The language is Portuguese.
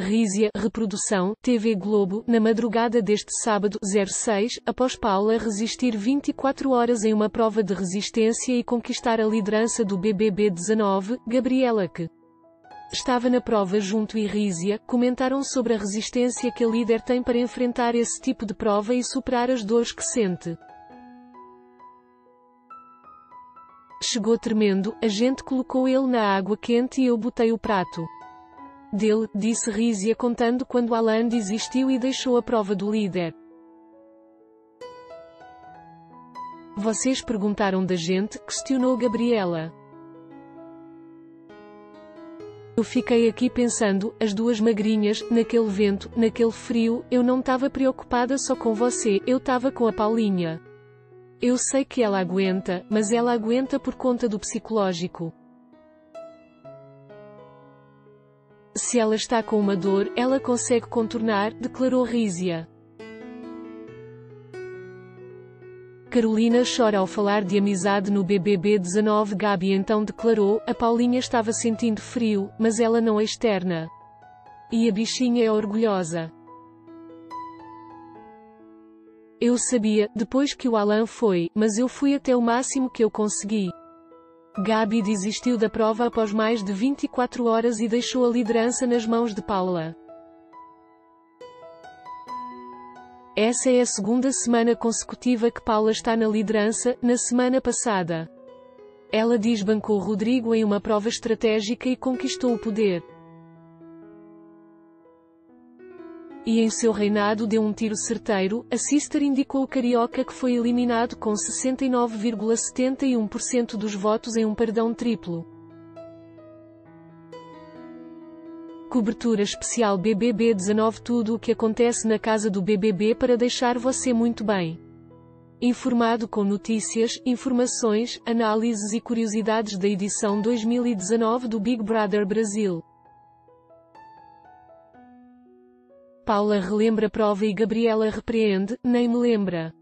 Rízia, reprodução, TV Globo, na madrugada deste sábado, 06, após Paula resistir 24 horas em uma prova de resistência e conquistar a liderança do BBB 19, Gabriela que estava na prova junto e Rízia, comentaram sobre a resistência que a líder tem para enfrentar esse tipo de prova e superar as dores que sente. Chegou tremendo, a gente colocou ele na água quente e eu botei o prato dele, disse Rízia contando quando Alan desistiu e deixou a prova do líder. Vocês perguntaram da gente, questionou Gabriela. Eu fiquei aqui pensando, as duas magrinhas, naquele vento, naquele frio, eu não estava preocupada só com você, eu estava com a Paulinha. Eu sei que ela aguenta, mas ela aguenta por conta do psicológico. Se ela está com uma dor, ela consegue contornar, declarou Rízia. Carolina chora ao falar de amizade no BBB 19 Gabi então declarou, a Paulinha estava sentindo frio, mas ela não é externa. E a bichinha é orgulhosa. Eu sabia, depois que o Alan foi, mas eu fui até o máximo que eu consegui. Gabi desistiu da prova após mais de 24 horas e deixou a liderança nas mãos de Paula. Essa é a segunda semana consecutiva que Paula está na liderança, na semana passada. Ela desbancou Rodrigo em uma prova estratégica e conquistou o poder. E em seu reinado deu um tiro certeiro, a Sister indicou o carioca que foi eliminado com 69,71% dos votos em um perdão triplo. Cobertura especial BBB 19 Tudo o que acontece na casa do BBB para deixar você muito bem. Informado com notícias, informações, análises e curiosidades da edição 2019 do Big Brother Brasil. Paula relembra prova e Gabriela repreende, nem me lembra.